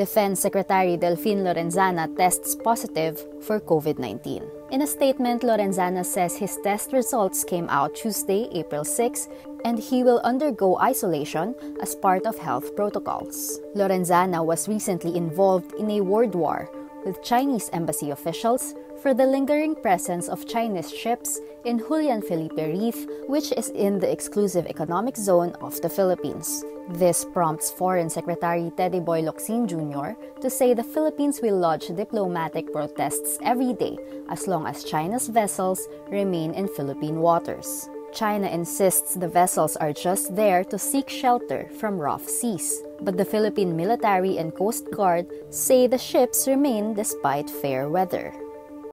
Defense Secretary Delfin Lorenzana tests positive for COVID 19. In a statement, Lorenzana says his test results came out Tuesday, April 6, and he will undergo isolation as part of health protocols. Lorenzana was recently involved in a word war with Chinese embassy officials for the lingering presence of Chinese ships in Julian Felipe Reef, which is in the exclusive economic zone of the Philippines. This prompts Foreign Secretary Teddy Boy Locsin Jr. to say the Philippines will lodge diplomatic protests every day as long as China's vessels remain in Philippine waters. China insists the vessels are just there to seek shelter from rough seas, but the Philippine military and Coast Guard say the ships remain despite fair weather.